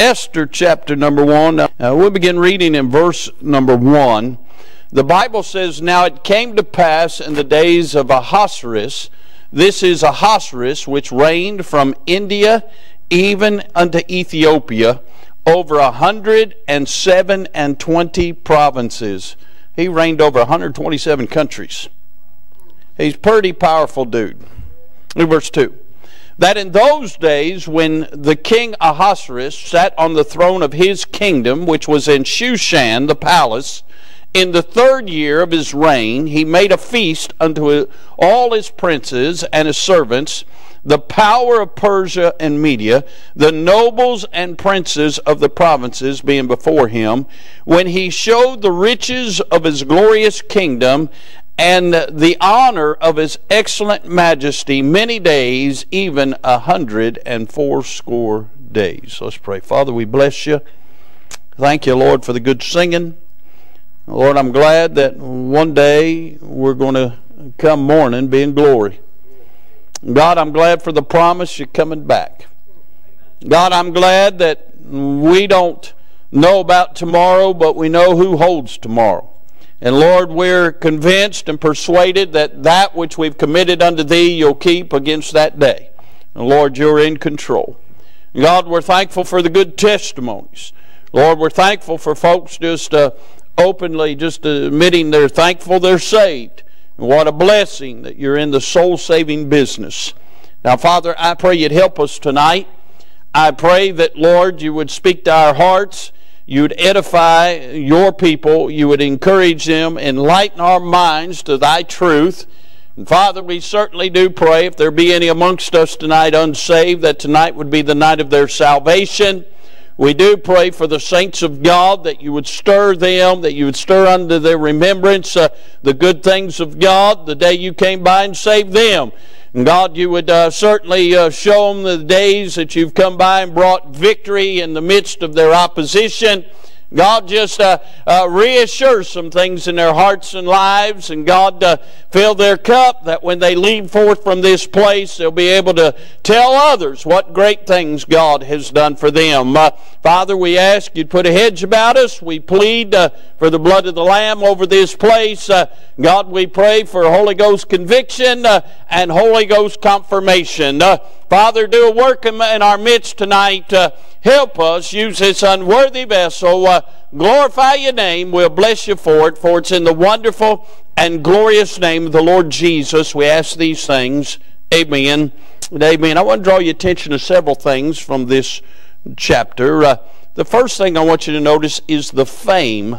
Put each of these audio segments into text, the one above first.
Esther chapter number 1. Uh, we'll begin reading in verse number 1. The Bible says, Now it came to pass in the days of Ahasuerus, this is Ahasuerus, which reigned from India even unto Ethiopia, over a hundred and seven and twenty provinces. He reigned over 127 countries. He's pretty powerful dude. Verse 2 that in those days when the king Ahasuerus sat on the throne of his kingdom, which was in Shushan, the palace, in the third year of his reign, he made a feast unto all his princes and his servants, the power of Persia and Media, the nobles and princes of the provinces being before him, when he showed the riches of his glorious kingdom and the honor of his excellent majesty many days, even a hundred and fourscore days. Let's pray. Father, we bless you. Thank you, Lord, for the good singing. Lord, I'm glad that one day we're going to come morning be in glory. God, I'm glad for the promise you're coming back. God, I'm glad that we don't know about tomorrow, but we know who holds tomorrow. And Lord, we're convinced and persuaded that that which we've committed unto Thee, you'll keep against that day. And Lord, you're in control. God, we're thankful for the good testimonies. Lord, we're thankful for folks just uh, openly just admitting they're thankful they're saved. And what a blessing that you're in the soul saving business. Now, Father, I pray you'd help us tonight. I pray that, Lord, you would speak to our hearts you would edify your people, you would encourage them, enlighten our minds to thy truth. And Father, we certainly do pray if there be any amongst us tonight unsaved, that tonight would be the night of their salvation. We do pray for the saints of God that you would stir them, that you would stir unto their remembrance uh, the good things of God the day you came by and saved them. And God, you would uh, certainly uh, show them the days that you've come by and brought victory in the midst of their opposition. God just uh, uh, reassures some things in their hearts and lives, and God uh, fill their cup that when they leave forth from this place, they'll be able to tell others what great things God has done for them. Uh, Father, we ask you to put a hedge about us. We plead uh, for the blood of the Lamb over this place. Uh, God, we pray for Holy Ghost conviction and Holy Ghost confirmation. Father, do a work in our midst tonight. Help us use this unworthy vessel. Uh, glorify your name. We'll bless you for it, for it's in the wonderful and glorious name of the Lord Jesus we ask these things. Amen amen. I want to draw your attention to several things from this chapter. Uh, the first thing I want you to notice is the fame,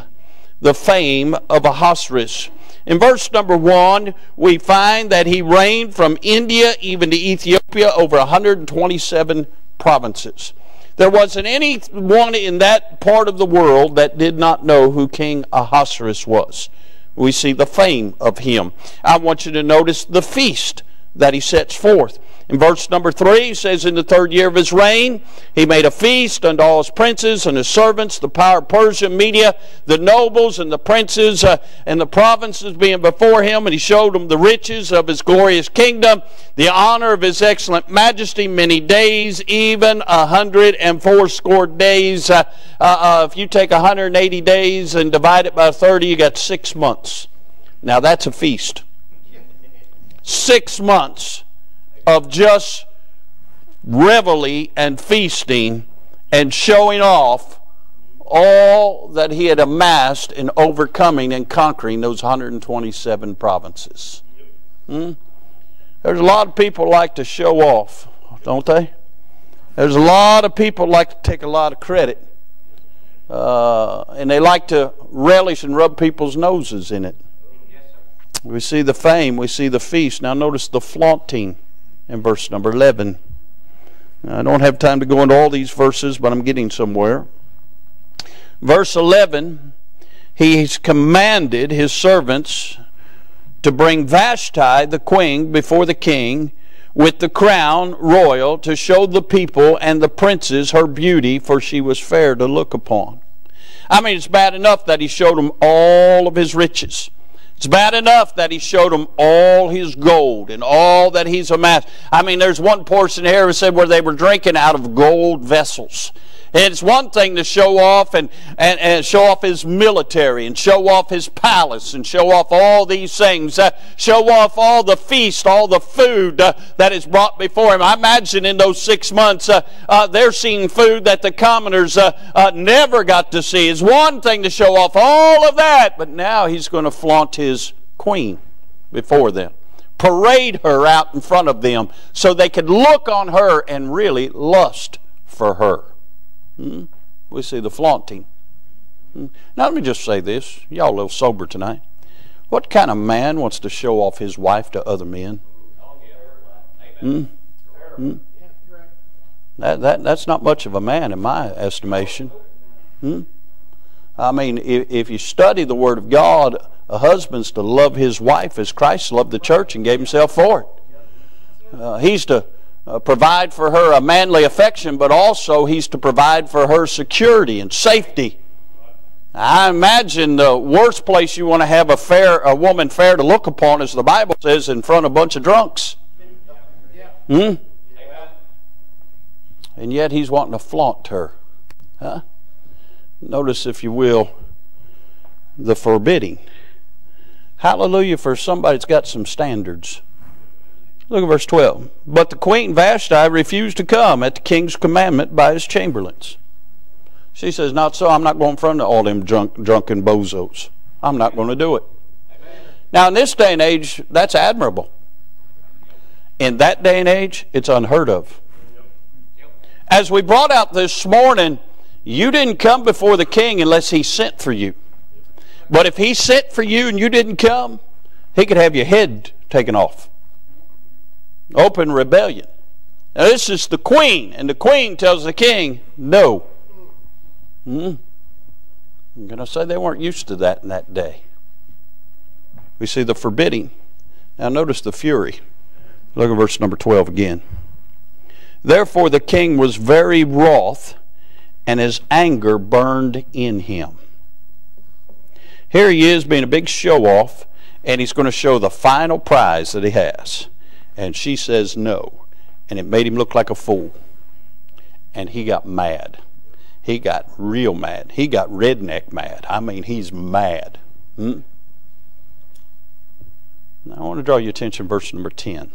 the fame of Ahasuerus. In verse number one, we find that he reigned from India even to Ethiopia over 127 provinces. There wasn't anyone in that part of the world that did not know who King Ahasuerus was. We see the fame of him. I want you to notice the feast that he sets forth. In verse number 3, he says, In the third year of his reign, he made a feast unto all his princes and his servants, the power of Persia, Media, the nobles and the princes uh, and the provinces being before him, and he showed them the riches of his glorious kingdom, the honor of his excellent majesty, many days, even a hundred and fourscore days. Uh, uh, uh if you take 180 days and divide it by 30, you got six months. Now that's a feast. Six months of just reveille and feasting and showing off all that he had amassed in overcoming and conquering those 127 provinces. Hmm? There's a lot of people like to show off, don't they? There's a lot of people like to take a lot of credit. Uh, and they like to relish and rub people's noses in it. We see the fame, we see the feast. Now notice the flaunting in verse number 11. I don't have time to go into all these verses, but I'm getting somewhere. Verse 11, he's commanded his servants to bring Vashti, the queen, before the king with the crown royal to show the people and the princes her beauty, for she was fair to look upon. I mean, it's bad enough that he showed them all of his riches. It's bad enough that he showed them all his gold and all that he's amassed. I mean, there's one portion here that said where they were drinking out of gold vessels. It's one thing to show off and, and, and show off his military and show off his palace and show off all these things. Uh, show off all the feast, all the food uh, that is brought before him. I imagine in those six months uh, uh they're seeing food that the commoners uh, uh, never got to see. It's one thing to show off all of that, but now he's going to flaunt his queen before them parade her out in front of them so they could look on her and really lust for her. Hmm? We see the flaunting. Hmm? Now, let me just say this. Y'all a little sober tonight. What kind of man wants to show off his wife to other men? Hmm? Hmm? That, that, that's not much of a man in my estimation. Hmm? I mean, if, if you study the Word of God, a husband's to love his wife as Christ loved the church and gave himself for it. Uh, he's to uh, provide for her a manly affection, but also he's to provide for her security and safety. I imagine the worst place you want to have a fair a woman fair to look upon, as the Bible says, in front of a bunch of drunks. Hmm? And yet he's wanting to flaunt her. Huh? Notice, if you will, the forbidding. Hallelujah for somebody that's got some standards. Look at verse 12. But the queen Vashti refused to come at the king's commandment by his chamberlains. She says, Not so. I'm not going in front of all them drunk, drunken bozos. I'm not going to do it. Amen. Now, in this day and age, that's admirable. In that day and age, it's unheard of. As we brought out this morning, you didn't come before the king unless he sent for you. But if he sent for you and you didn't come, he could have your head taken off. Open rebellion. Now, this is the queen, and the queen tells the king, no. Hmm? I'm going to say they weren't used to that in that day. We see the forbidding. Now, notice the fury. Look at verse number 12 again. Therefore, the king was very wroth, and his anger burned in him. Here he is being a big show off, and he's going to show the final prize that he has. And she says no. And it made him look like a fool. And he got mad. He got real mad. He got redneck mad. I mean, he's mad. Hmm? Now, I want to draw your attention to verse number 10.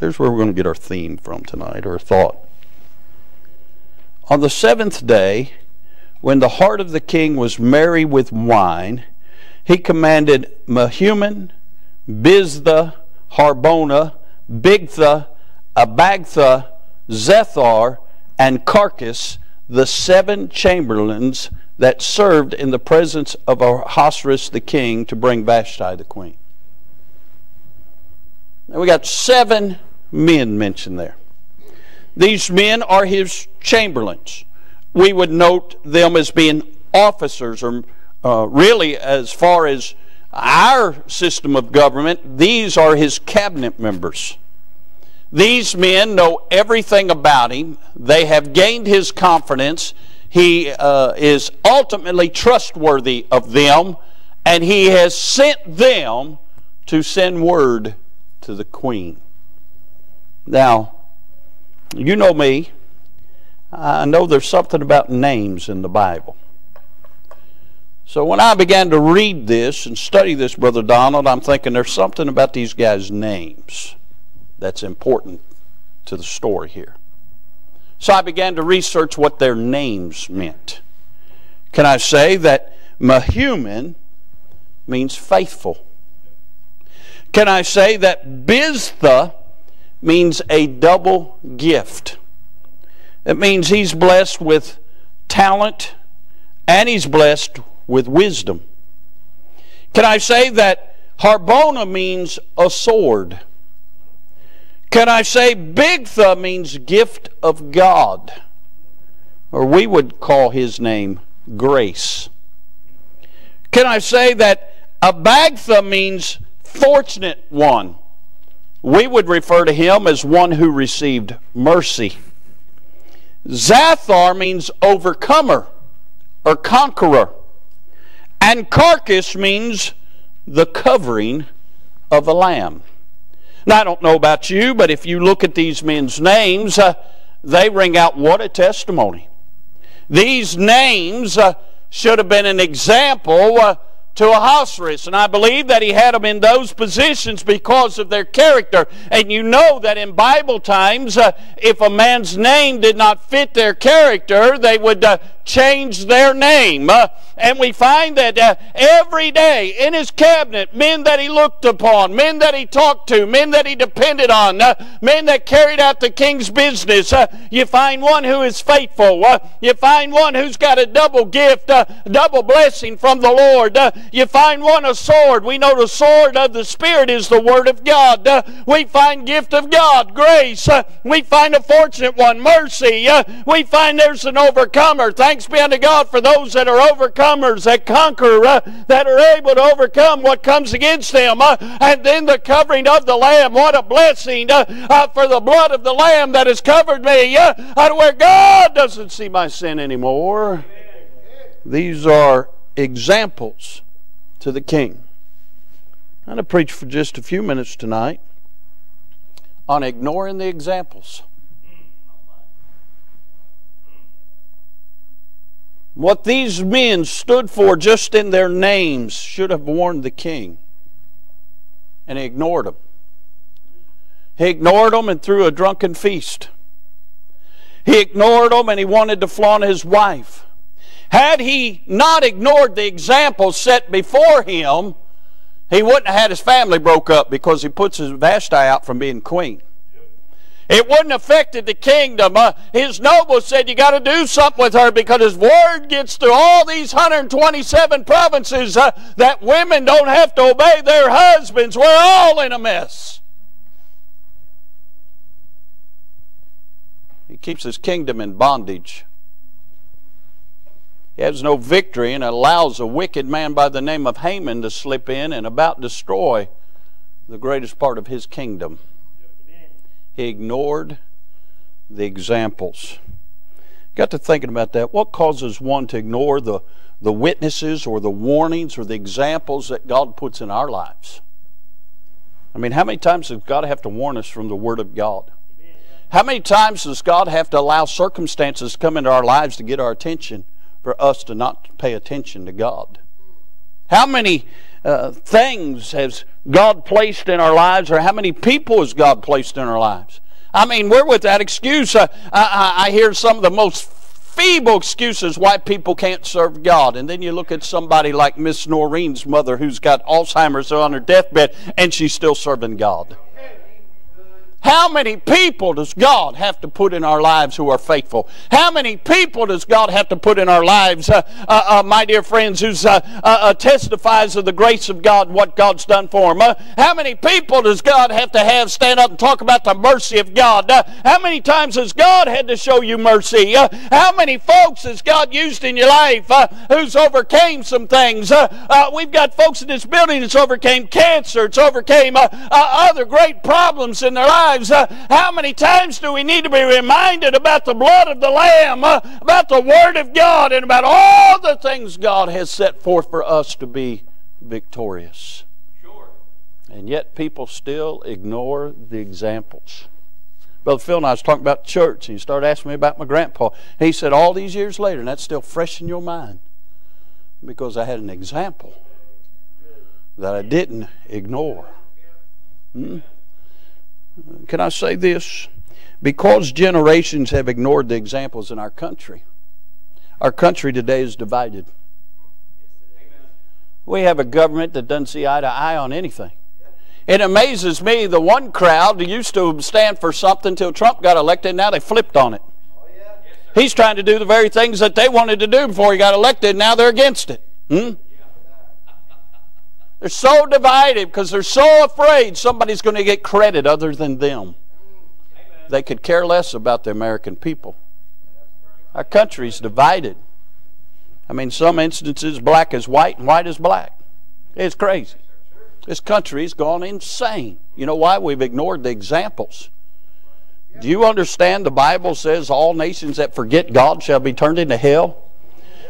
Here's where we're going to get our theme from tonight, or thought. On the seventh day, when the heart of the king was merry with wine, he commanded Mehuman, Biztha, Harbona, Bigtha, Abagtha, Zethar, and Carcas, the seven chamberlains that served in the presence of Ahasuerus the king to bring Vashti the queen. And we got seven men mentioned there. These men are his chamberlains we would note them as being officers, or uh, really, as far as our system of government, these are his cabinet members. These men know everything about him. They have gained his confidence. He uh, is ultimately trustworthy of them, and he has sent them to send word to the queen. Now, you know me. I know there's something about names in the Bible. So when I began to read this and study this, Brother Donald, I'm thinking there's something about these guys' names that's important to the story here. So I began to research what their names meant. Can I say that Mehuman means faithful? Can I say that Biztha means a double gift? It means he's blessed with talent and he's blessed with wisdom. Can I say that Harbona means a sword? Can I say Bigtha means gift of God? Or we would call his name grace. Can I say that Abagtha means fortunate one? We would refer to him as one who received mercy. Zethar means overcomer or conqueror. And Carcas means the covering of a lamb. Now, I don't know about you, but if you look at these men's names, uh, they ring out what a testimony. These names uh, should have been an example uh, to Ahasuerus. And I believe that he had them in those positions because of their character. And you know that in Bible times, uh, if a man's name did not fit their character, they would uh, change their name. Uh, and we find that uh, every day in his cabinet, men that he looked upon, men that he talked to, men that he depended on, uh, men that carried out the king's business, uh, you find one who is faithful. you find one who's got a double gift, double blessing from the Lord you find one a sword. We know the sword of the Spirit is the Word of God. Uh, we find gift of God, grace. Uh, we find a fortunate one, mercy. Uh, we find there's an overcomer. Thanks be unto God for those that are overcomers, that conquer, uh, that are able to overcome what comes against them. Uh, and then the covering of the Lamb. What a blessing uh, for the blood of the Lamb that has covered me. Uh, where God doesn't see my sin anymore. These are examples to the king. I'm going to preach for just a few minutes tonight on ignoring the examples. What these men stood for just in their names should have warned the king. And he ignored them. He ignored them and threw a drunken feast. He ignored them and he wanted to flaunt his wife. Had he not ignored the example set before him, he wouldn't have had his family broke up because he puts his Vashti out from being queen. It wouldn't affected the kingdom. Uh, his nobles said, You got to do something with her because his word gets to all these 127 provinces uh, that women don't have to obey their husbands. We're all in a mess. He keeps his kingdom in bondage. He has no victory and allows a wicked man by the name of Haman to slip in and about destroy the greatest part of his kingdom. He ignored the examples. Got to thinking about that. What causes one to ignore the, the witnesses or the warnings or the examples that God puts in our lives? I mean, how many times does God have to warn us from the Word of God? How many times does God have to allow circumstances to come into our lives to get our attention? for us to not pay attention to God. How many uh, things has God placed in our lives, or how many people has God placed in our lives? I mean, we're with that excuse. Uh, I, I hear some of the most feeble excuses why people can't serve God. And then you look at somebody like Miss Noreen's mother who's got Alzheimer's on her deathbed and she's still serving God. How many people does God have to put in our lives who are faithful? How many people does God have to put in our lives, uh, uh, uh, my dear friends, who uh, uh, uh, testifies of the grace of God, what God's done for them? how many people does God have to have stand up and talk about the mercy of God? how many times has God had to show you mercy? how many folks has God used in your life who's overcame some things? we've got folks in this building that's overcame cancer, it's overcame other great problems in their lives lives. Uh, how many times do we need to be reminded about the blood of the Lamb, uh, about the Word of God, and about all the things God has set forth for us to be victorious? Sure. And yet people still ignore the examples. Brother Phil and I was talking about church, and he started asking me about my grandpa. He said, all these years later, and that's still fresh in your mind, because I had an example that I didn't ignore. Hmm? Can I say this? Because generations have ignored the examples in our country, our country today is divided. We have a government that doesn't see eye to eye on anything. It amazes me the one crowd that used to stand for something until Trump got elected, now they flipped on it. He's trying to do the very things that they wanted to do before he got elected, now they're against it. Hmm? They're so divided because they're so afraid somebody's going to get credit other than them. They could care less about the American people. Our country's divided. I mean, some instances, black is white and white is black. It's crazy. This country's gone insane. You know why? We've ignored the examples. Do you understand the Bible says all nations that forget God shall be turned into hell?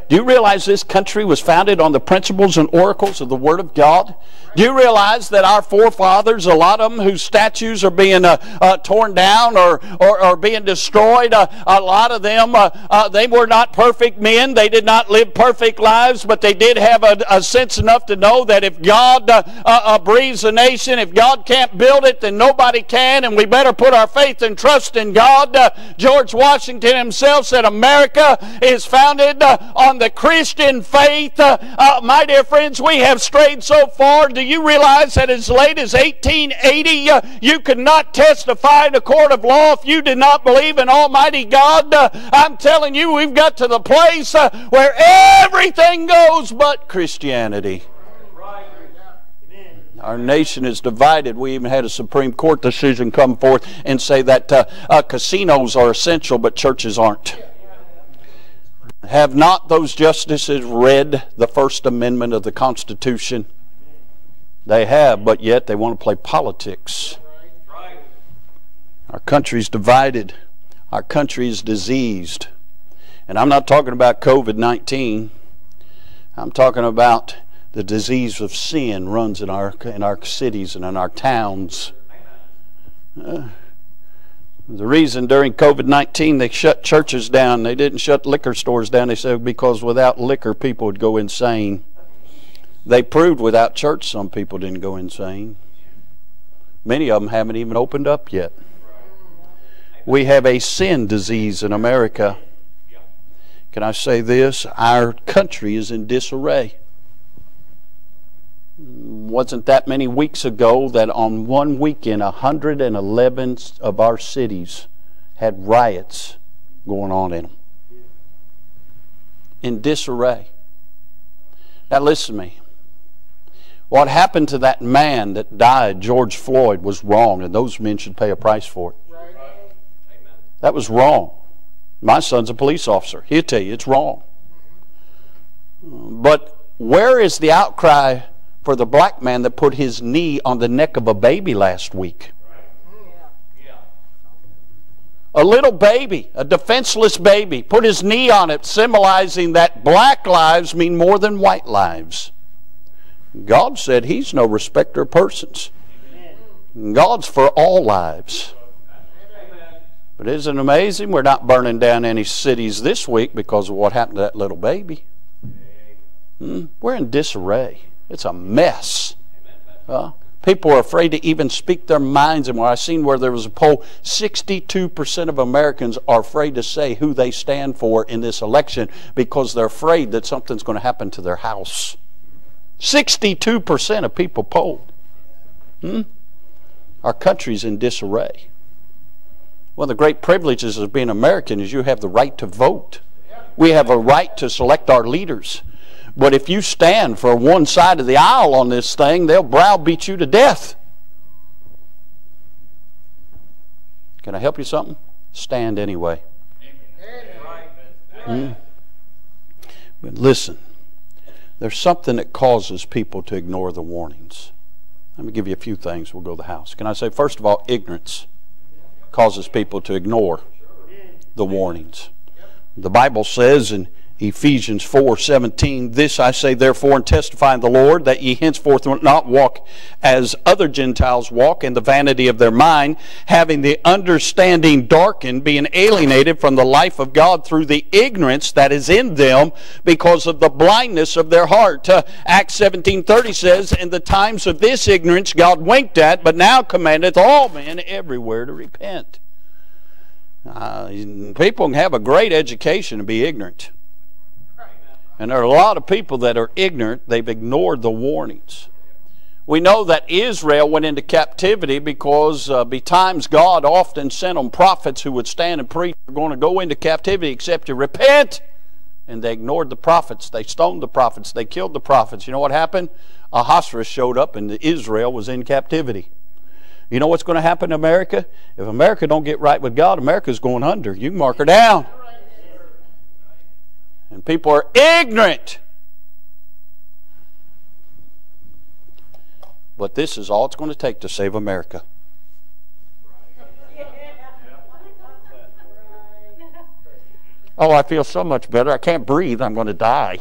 Do you realize this country was founded on the principles and oracles of the Word of God? Do you realize that our forefathers, a lot of them whose statues are being uh, uh, torn down or, or, or being destroyed, uh, a lot of them, uh, uh, they were not perfect men. They did not live perfect lives, but they did have a, a sense enough to know that if God uh, breathes a nation, if God can't build it, then nobody can, and we better put our faith and trust in God. George Washington himself said America is founded on the Christian faith. Uh, uh, my dear friends, we have strayed so far. Do you realize that as late as 1880, uh, you could not testify in a court of law if you did not believe in Almighty God? Uh, I'm telling you, we've got to the place uh, where everything goes but Christianity. Our nation is divided. We even had a Supreme Court decision come forth and say that uh, uh, casinos are essential, but churches aren't. Have not those justices read the First Amendment of the Constitution? They have, but yet they want to play politics. Our country is divided. Our country is diseased. And I'm not talking about COVID 19. I'm talking about the disease of sin runs in our, in our cities and in our towns. Uh, the reason during COVID 19 they shut churches down, they didn't shut liquor stores down, they said because without liquor people would go insane. They proved without church some people didn't go insane. Many of them haven't even opened up yet. We have a sin disease in America. Can I say this? Our country is in disarray wasn't that many weeks ago that on one weekend 111 of our cities had riots going on in them in disarray. Now listen to me. What happened to that man that died george floyd was wrong and those men should pay a price for it. That was wrong. My son's a police officer. He'll tell you it's wrong. But where is the outcry for the black man that put his knee on the neck of a baby last week. A little baby, a defenseless baby, put his knee on it, symbolizing that black lives mean more than white lives. God said He's no respecter of persons. God's for all lives. But isn't it amazing? We're not burning down any cities this week because of what happened to that little baby. Hmm? We're in disarray. It's a mess. Uh, people are afraid to even speak their minds anymore. I've seen where there was a poll 62% of Americans are afraid to say who they stand for in this election because they're afraid that something's going to happen to their house. 62% of people polled. Hmm? Our country's in disarray. One of the great privileges of being American is you have the right to vote. We have a right to select our leaders. But if you stand for one side of the aisle on this thing, they'll browbeat you to death. Can I help you something? Stand anyway. Hmm? But listen, there's something that causes people to ignore the warnings. Let me give you a few things. We'll go to the house. Can I say, first of all, ignorance causes people to ignore the warnings. The Bible says in Ephesians 4 17. This I say, therefore, and testify in the Lord, that ye henceforth not walk as other Gentiles walk in the vanity of their mind, having the understanding darkened, being alienated from the life of God through the ignorance that is in them because of the blindness of their heart. Uh, Acts 17 30 says, In the times of this ignorance God winked at, but now commandeth all men everywhere to repent. Uh, people can have a great education and be ignorant. And there are a lot of people that are ignorant. They've ignored the warnings. We know that Israel went into captivity because uh, betimes God often sent them prophets who would stand and preach, you're going to go into captivity except you repent. And they ignored the prophets. They stoned the prophets. They killed the prophets. You know what happened? Ahasuerus showed up and Israel was in captivity. You know what's going to happen to America? If America don't get right with God, America's going under. You mark her down. And people are ignorant. But this is all it's going to take to save America. Oh, I feel so much better. I can't breathe. I'm going to die.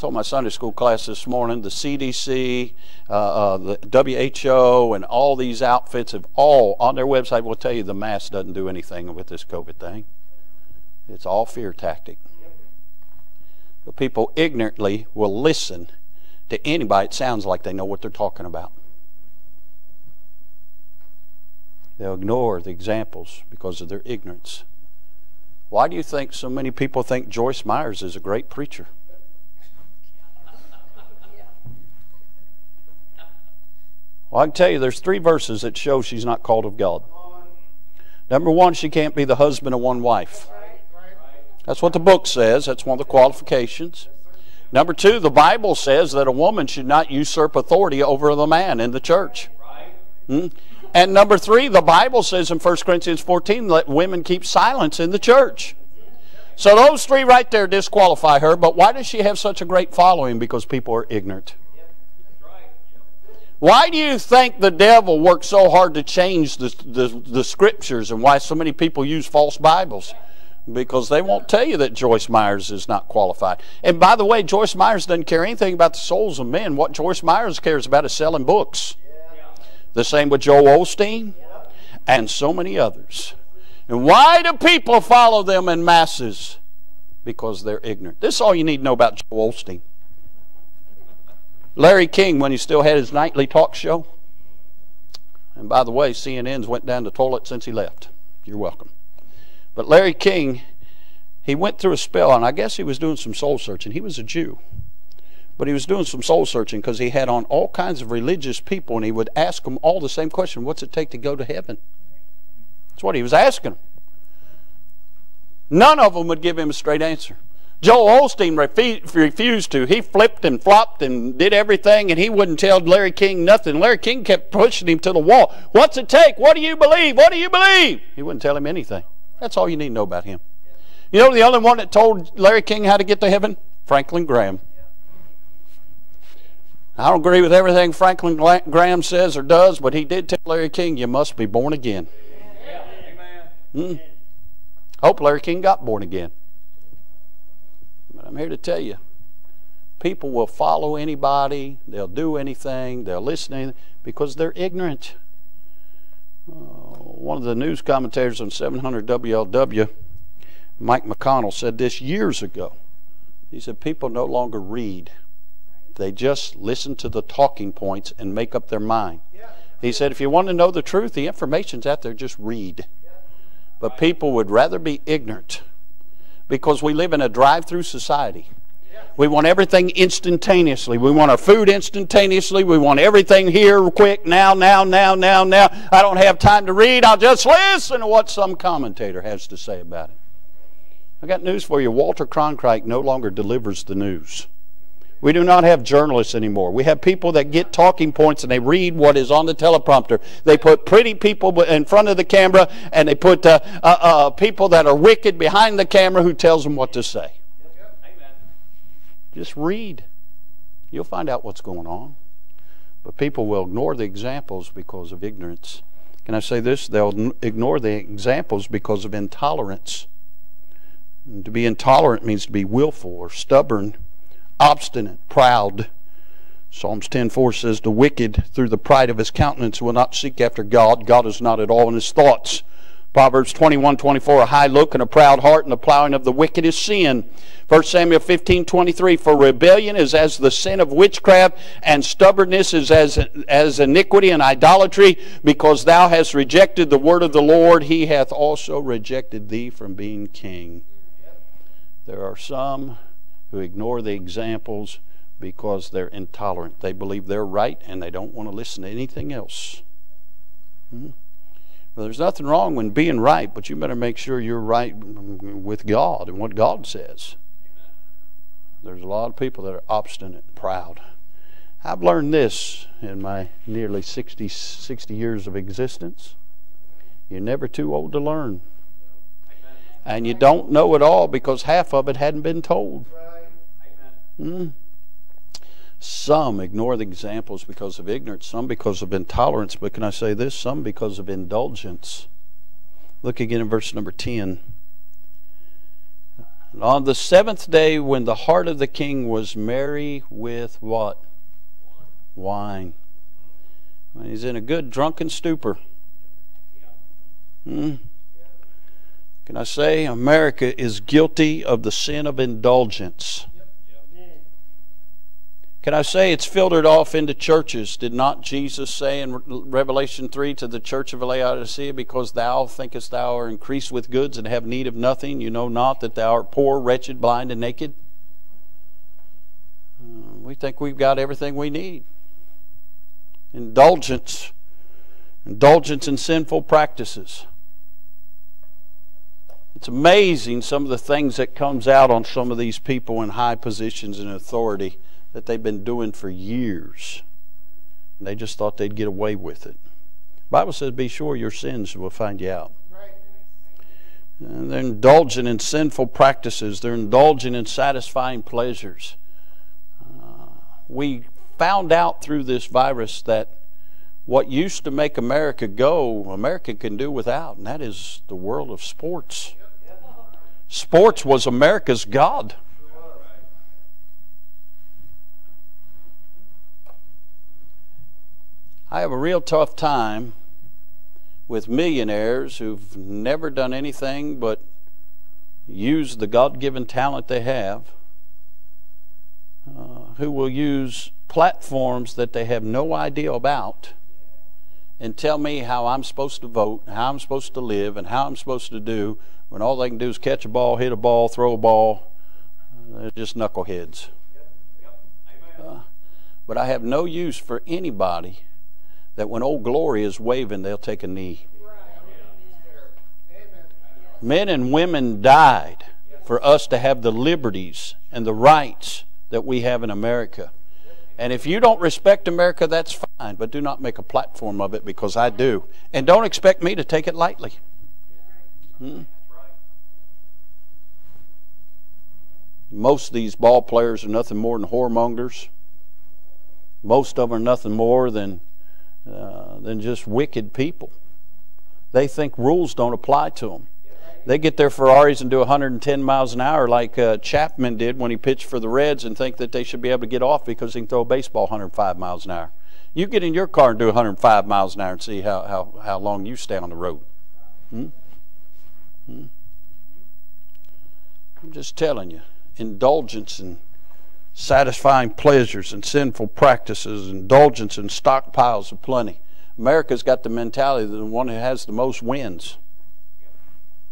Told my Sunday school class this morning the CDC, uh, uh, the WHO, and all these outfits have all on their website will tell you the mask doesn't do anything with this COVID thing. It's all fear tactic. But people ignorantly will listen to anybody. It sounds like they know what they're talking about. They'll ignore the examples because of their ignorance. Why do you think so many people think Joyce Myers is a great preacher? Well, I can tell you there's three verses that show she's not called of God. Number one, she can't be the husband of one wife. That's what the book says. That's one of the qualifications. Number two, the Bible says that a woman should not usurp authority over the man in the church. Hmm? And number three, the Bible says in 1 Corinthians 14, let women keep silence in the church. So those three right there disqualify her. But why does she have such a great following? Because people are ignorant. Why do you think the devil works so hard to change the, the, the, scriptures and why so many people use false Bibles? Because they won't tell you that Joyce Myers is not qualified. And by the way, Joyce Myers doesn't care anything about the souls of men. What Joyce Myers cares about is selling books. The same with Joel Osteen and so many others. And why do people follow them in masses? Because they're ignorant. This is all you need to know about Joel Osteen. Larry King, when he still had his nightly talk show. And by the way, CNN's went down the toilet since he left. You're welcome. But Larry King, he went through a spell, and I guess he was doing some soul searching. He was a Jew. But he was doing some soul searching because he had on all kinds of religious people, and he would ask them all the same question What's it take to go to heaven? That's what he was asking them. None of them would give him a straight answer. Joel Osteen refused to. He flipped and flopped and did everything, and he wouldn't tell Larry King nothing. Larry King kept pushing him to the wall. What's it take? What do you believe? What do you believe? He wouldn't tell him anything. That's all you need to know about him. You know the only one that told Larry King how to get to heaven? Franklin Graham. I don't agree with everything Franklin Graham says or does, but he did tell Larry King, you must be born again. Hmm. Hope Larry King got born again. I'm here to tell you people will follow anybody, they'll do anything, they'll listen because they're ignorant. Uh, one of the news commentators on 700 WLW, Mike McConnell, said this years ago. He said, People no longer read, they just listen to the talking points and make up their mind. He said, If you want to know the truth, the information's out there, just read. But people would rather be ignorant because we live in a drive through society. We want everything instantaneously. We want our food instantaneously. We want everything here quick, now, now, now, now, now. I don't have time to read. I'll just listen to what some commentator has to say about it. I got news for you. Walter Cronkite no longer delivers the news. We do not have journalists anymore. We have people that get talking points and they read what is on the teleprompter. They put pretty people in front of the camera and they put uh, uh, uh, people that are wicked behind the camera who tells them what to say. Amen. Just read. You'll find out what's going on. But people will ignore the examples because of ignorance. Can I say this? They'll ignore the examples because of intolerance. And to be intolerant means to be willful or stubborn obstinate, proud. Psalms 10:4 says, "The wicked, through the pride of his countenance, will not seek after God. God is not at all in his thoughts." Proverbs 21:24, "A high look and a proud heart, and the plowing of the wicked is sin." 1 Samuel 15:23, "For rebellion is as the sin of witchcraft, and stubbornness is as as iniquity and idolatry. Because thou hast rejected the word of the Lord, he hath also rejected thee from being king." There are some who ignore the examples because they're intolerant. They believe they're right and they don't want to listen to anything else. Hmm? Well, there's nothing wrong with being right, but you better make sure you're right with God and what God says. There's a lot of people that are obstinate and proud. I've learned this in my nearly 60, 60 years of existence. You're never too old to learn. And you don't know it all because half of it hadn't been told. Some ignore the examples because of ignorance, some because of intolerance, but can I say this? Some because of indulgence. Look again in verse number 10. On the seventh day, when the heart of the king was merry with what? Wine. When he's in a good drunken stupor. Hmm? Can I say America is guilty of the sin of indulgence? Can I say it's filtered off into churches? Did not Jesus say in Revelation 3 to the church of Laodicea, Because thou thinkest thou art increased with goods and have need of nothing, you know not that thou art poor, wretched, blind, and naked? Uh, we think we've got everything we need. Indulgence, indulgence in sinful practices. It's amazing some of the things that comes out on some of these people in high positions and authority that they've been doing for years. And they just thought they'd get away with it. The Bible says, Be sure your sins will find you out. And they're indulging in sinful practices, they're indulging in satisfying pleasures. Uh, we found out through this virus that what used to make America go, America can do without, and that is the world of sports. Sports was America's God. I have a real tough time with millionaires who've never done anything but use the God given talent they have, uh, who will use platforms that they have no idea about and tell me how I'm supposed to vote, how I'm supposed to live, and how I'm supposed to do when all they can do is catch a ball, hit a ball, throw a ball. They're just knuckleheads. Uh, but I have no use for anybody that when Old Glory is waving, they'll take a knee. Men and women died for us to have the liberties and the rights that we have in America. And if you don't respect America, that's fine, but do not make a platform of it because I do. And don't expect me to take it lightly. Hmm? Most of these ball players are nothing more than whoremongers. Most of them are nothing more than uh, than just wicked people. They think rules don't apply to them. They get their Ferraris and do 110 miles an hour like uh, Chapman did when he pitched for the Reds and think that they should be able to get off because he can throw a baseball 105 miles an hour. You get in your car and do 105 miles an hour and see how, how, how long you stay on the road. Hmm? Hmm? I'm just telling you, indulgence and satisfying pleasures and sinful practices, indulgence in stockpiles of plenty. America's got the mentality that the one who has the most wins.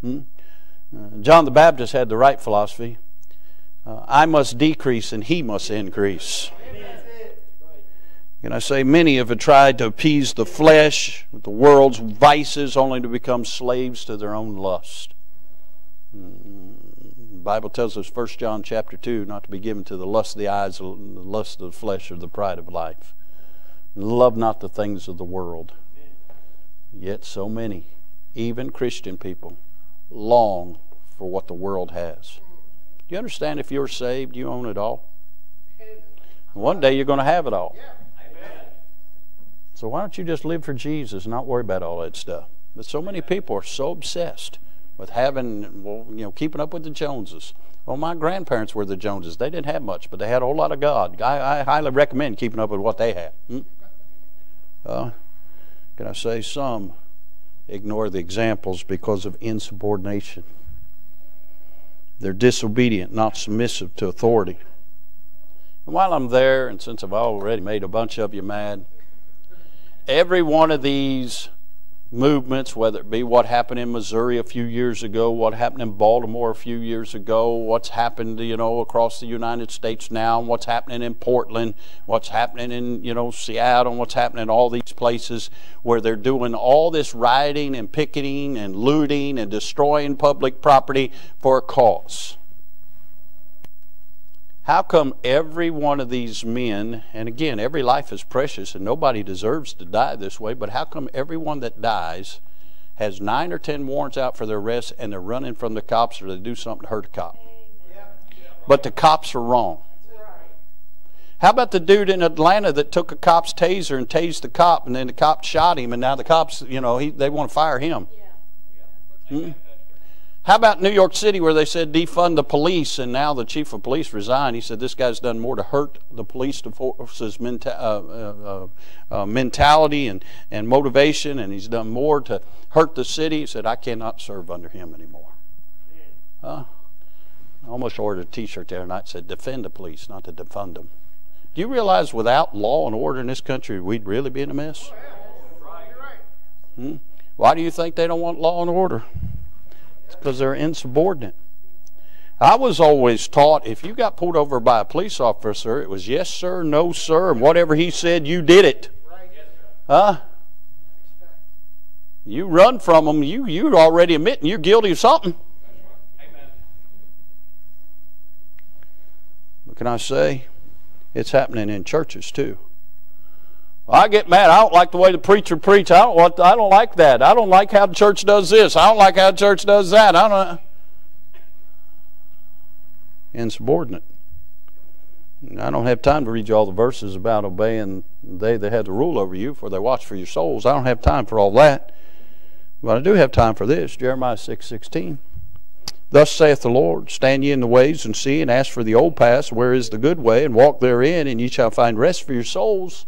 Hmm? Uh, John the Baptist had the right philosophy. Uh, I must decrease and he must increase. And I say many have tried to appease the flesh with the world's vices only to become slaves to their own lust. Hmm. Bible tells us, 1 John chapter 2, not to be given to the lust of the eyes, the lust of the flesh, or the pride of life. Love not the things of the world. Yet so many, even Christian people, long for what the world has. Do you understand if you're saved, you own it all? One day you're going to have it all. So why don't you just live for Jesus and not worry about all that stuff? But so many people are so obsessed with having, well, you know, keeping up with the Joneses. Well, my grandparents were the Joneses. They didn't have much, but they had a whole lot of God. I, I highly recommend keeping up with what they had. Hmm? Uh, can I say some ignore the examples because of insubordination? They're disobedient, not submissive to authority. And while I'm there, and since I've already made a bunch of you mad, every one of these movements, whether it be what happened in Missouri a few years ago, what happened in Baltimore a few years ago, what's happened, you know, across the United States now, what's happening in Portland, what's happening in, you know, Seattle, what's happening in all these places where they're doing all this rioting and picketing and looting and destroying public property for a cause. How come every one of these men, and again, every life is precious and nobody deserves to die this way, but how come everyone that dies has nine or ten warrants out for their arrest and they're running from the cops or they do something to hurt a cop? But the cops are wrong. How about the dude in Atlanta that took a cop's taser and tased the cop, and then the cop shot him, and now the cops, you know, he, they want to fire him? Hmm? How about New York City where they said defund the police and now the chief of police resigned? He said this guy's done more to hurt the police force's menta- uh, uh, uh, uh, mentality and, and motivation and he's done more to hurt the city. He said, I cannot serve under him anymore. I almost ordered a t shirt there tonight that said, Defend the police, not to defund them. Do you realize without law and order in this country, we'd really be in a mess? Hmm? Why do you think they don't want law and order? It's because they're insubordinate. I was always taught if you got pulled over by a police officer, it was yes, sir, no, sir, and whatever he said, you did it. Huh? You run from them, you, you're already admitting you're guilty of something. What can I say? It's happening in churches too. I get mad. I don't like the way the preacher preach. I don't want. I don't like that. I don't like how the church does this. I don't like how the church does that. I don't. Insubordinate. I don't have time to read you all the verses about obeying they that had the rule over you, for they watch for your souls. I don't have time for all that. But I do have time for this. Jeremiah six sixteen. Thus saith the Lord, Stand ye in the ways and see, and ask for the old paths, where is the good way, and walk therein, and ye shall find rest for your souls.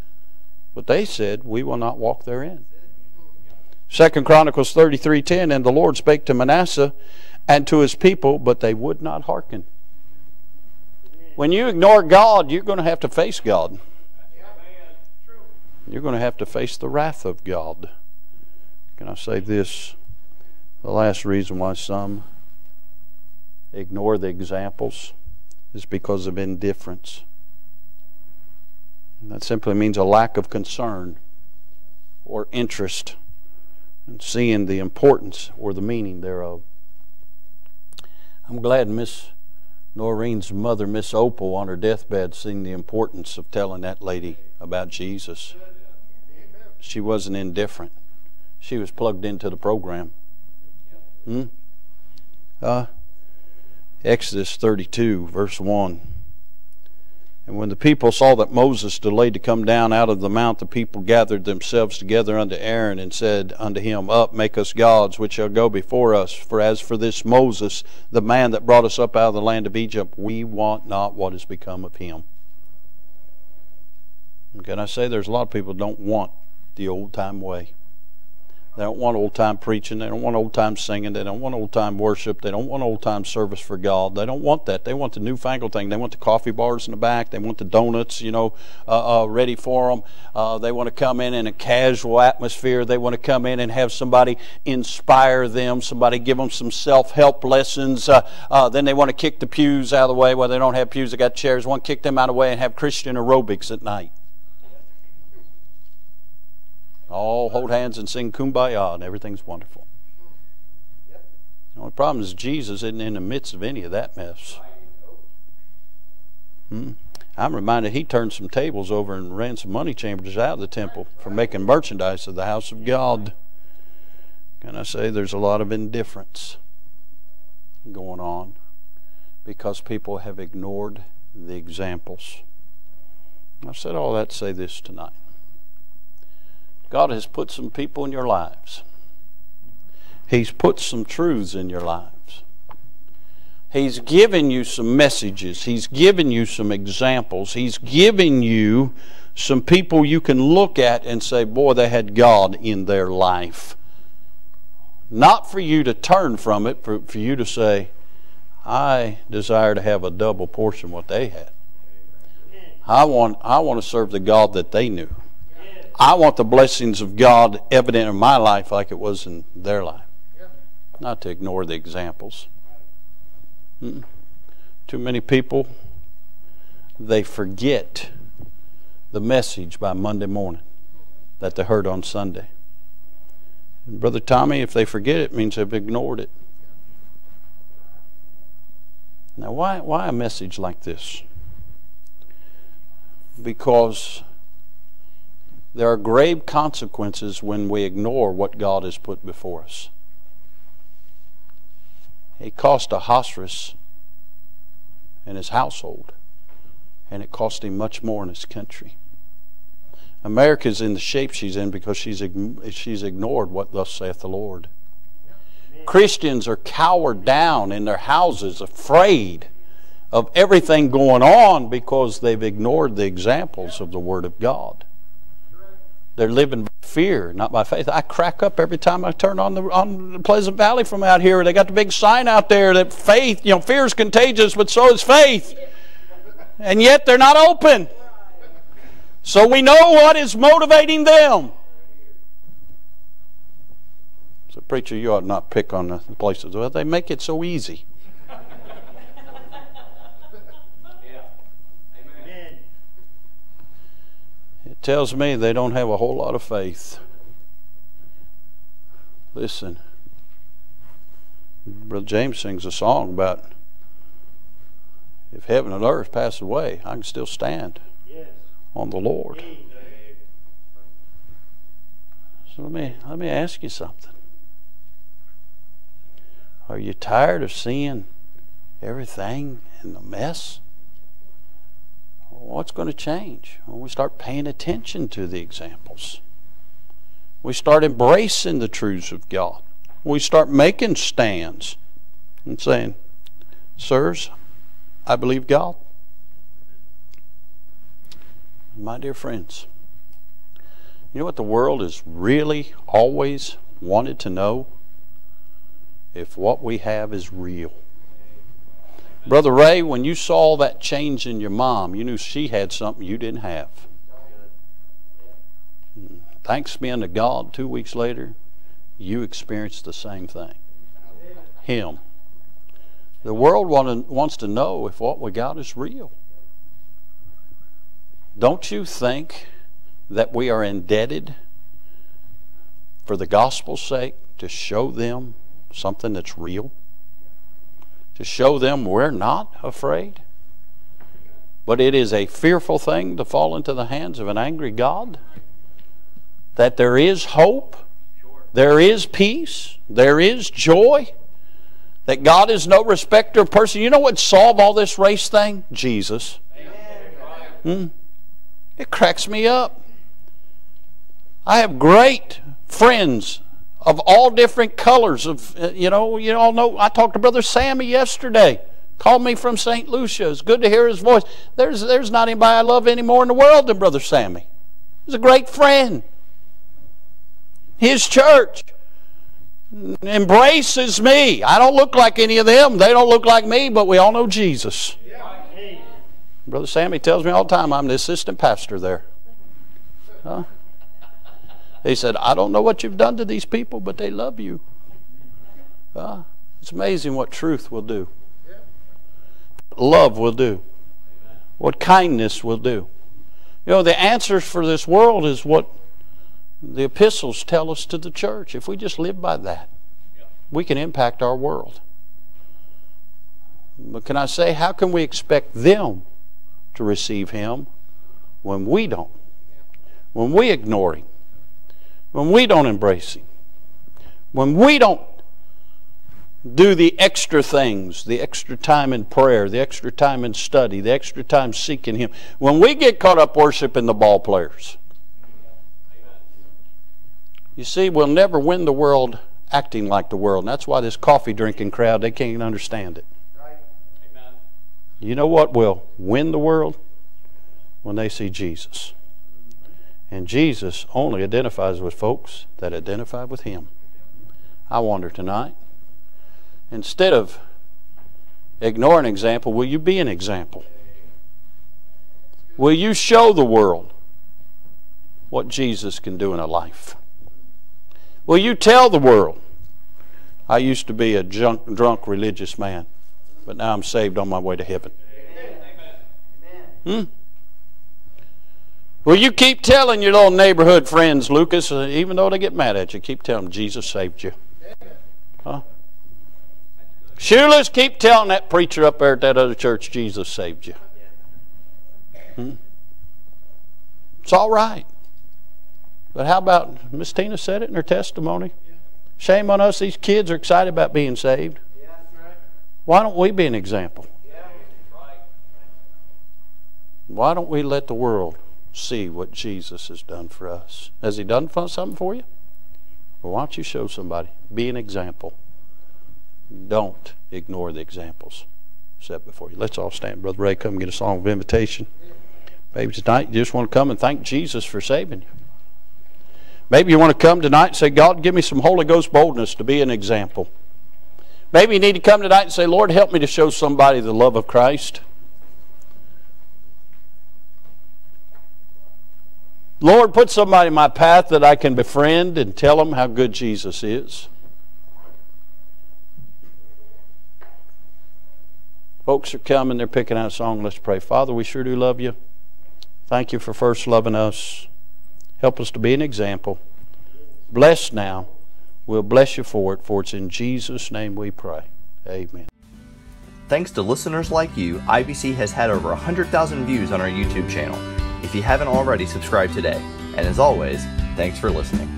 But they said, We will not walk therein. Second Chronicles 33:10 and the Lord spake to Manasseh and to his people but they would not hearken. When you ignore God, you're going to have to face God. You're going to have to face the wrath of God. Can I say this? The last reason why some ignore the examples is because of indifference. That simply means a lack of concern or interest in seeing the importance or the meaning thereof. I'm glad Miss Noreen's mother, Miss Opal, on her deathbed, seen the importance of telling that lady about Jesus. She wasn't indifferent. She was plugged into the program. Hmm? Uh, Exodus 32, verse 1. And when the people saw that Moses delayed to come down out of the mount, the people gathered themselves together unto Aaron and said unto him, Up, make us gods which shall go before us. For as for this Moses, the man that brought us up out of the land of Egypt, we want not what has become of him. And can I say there's a lot of people don't want the old time way. They don't want old time preaching. They don't want old time singing. They don't want old time worship. They don't want old time service for God. They don't want that. They want the newfangled thing. They want the coffee bars in the back. They want the donuts, you know, uh, uh, ready for them. Uh, they want to come in in a casual atmosphere. They want to come in and have somebody inspire them, somebody give them some self help lessons. Uh, uh, then they want to kick the pews out of the way. Well, they don't have pews, they got chairs. Want to kick them out of the way and have Christian aerobics at night. All hold hands and sing kumbaya, and everything's wonderful. The only problem is Jesus isn't in the midst of any of that mess. Hmm? I'm reminded he turned some tables over and ran some money changers out of the temple for making merchandise of the house of God. Can I say there's a lot of indifference going on because people have ignored the examples. I've said all that to say this tonight. God has put some people in your lives. He's put some truths in your lives. He's given you some messages. He's given you some examples. He's given you some people you can look at and say, boy, they had God in their life. Not for you to turn from it, for, for you to say, I desire to have a double portion what they had. I want, I want to serve the God that they knew. I want the blessings of God evident in my life like it was in their life. Not to ignore the examples. Mm. Too many people, they forget the message by Monday morning that they heard on Sunday. And Brother Tommy, if they forget it, it means they've ignored it. Now, why, why a message like this? Because there are grave consequences when we ignore what God has put before us. It cost Ahasuerus and his household. and it cost him much more in his country. America's in the shape she's in because she's, she's ignored what thus saith the Lord. Christians are cowered down in their houses, afraid of everything going on because they've ignored the examples of the Word of God. They're living by fear, not by faith. I crack up every time I turn on the on Pleasant Valley from out here. They got the big sign out there that faith, you know, fear is contagious, but so is faith. And yet they're not open. So we know what is motivating them. So, preacher, you ought not pick on the places. Well, they make it so easy. Tells me they don't have a whole lot of faith. Listen, Brother James sings a song about if heaven and earth pass away, I can still stand yes. on the Lord. So let me let me ask you something. Are you tired of seeing everything in the mess? What's going to change when we start paying attention to the examples? We start embracing the truths of God. We start making stands and saying, Sirs, I believe God. My dear friends, you know what the world has really always wanted to know? if what we have is real. Brother Ray, when you saw that change in your mom, you knew she had something you didn't have. Hmm. Thanks be unto God, two weeks later, you experienced the same thing. Him. The world wants to know if what we got is real. Don't you think that we are indebted for the gospel's sake to show them something that's real, to show them we're not afraid. But it is a fearful thing to fall into the hands of an angry God. That there is hope, there is peace, there is joy, that God is no respecter of person. You know what solve all this race thing? Jesus. Hmm? It cracks me up. I have great friends of all different colors of uh, you know you all know I talked to brother Sammy yesterday. Called me from St. Lucia. It's good to hear his voice. There's there's not anybody I love any more in the world than brother Sammy. He's a great friend. His church embraces me. I don't look like any of them. They don't look like me but we all know Jesus. Brother Sammy tells me all the time I'm the assistant pastor there. Huh? He said, I don't know what you've done to these people, but they love you. Uh, it's amazing what truth will do, love will do, what kindness will do. You know, the answers for this world is what the epistles tell us to the church. If we just live by that, we can impact our world. But can I say, how can we expect them to receive Him when we don't? When we ignore Him? When we don't embrace Him, when we don't do the extra things, the extra time in prayer, the extra time in study, the extra time seeking Him, when we get caught up worshiping the ball players, you see, we'll never win the world acting like the world. And that's why this coffee drinking crowd, they can't understand it. You know what will win the world? When they see Jesus. And Jesus only identifies with folks that identify with Him. I wonder tonight, instead of ignoring an example, will you be an example? Will you show the world what Jesus can do in a life? Will you tell the world? I used to be a drunk, drunk religious man, but now I'm saved on my way to heaven. Amen. Hmm? Well, you keep telling your little neighborhood friends, Lucas, uh, even though they get mad at you, keep telling them Jesus saved you. Huh? Shoeless, keep telling that preacher up there at that other church, Jesus saved you. Hmm? It's all right. But how about Miss Tina said it in her testimony? Shame on us, these kids are excited about being saved. Why don't we be an example? Why don't we let the world see what Jesus has done for us? Has He done something for you? Well, why don't you show somebody? Be an example. Don't ignore the examples set before you. Let's all stand. Brother Ray, come get a song of invitation. Maybe tonight you just want to come and thank Jesus for saving you. Maybe you want to come tonight and say, God, give me some Holy Ghost boldness to be an example. Maybe you need to come tonight and say, Lord, help me to show somebody the love of Christ. Lord, put somebody in my path that I can befriend and tell them how good Jesus is. Folks are coming, they're picking out a song. Let's pray. Father, we sure do love you. Thank you for first loving us. Help us to be an example. Bless now. We'll bless you for it, for it's in Jesus' name we pray. Amen. Thanks to listeners like you, IBC has had over 100,000 views on our YouTube channel. If you haven't already, subscribe today. And as always, thanks for listening.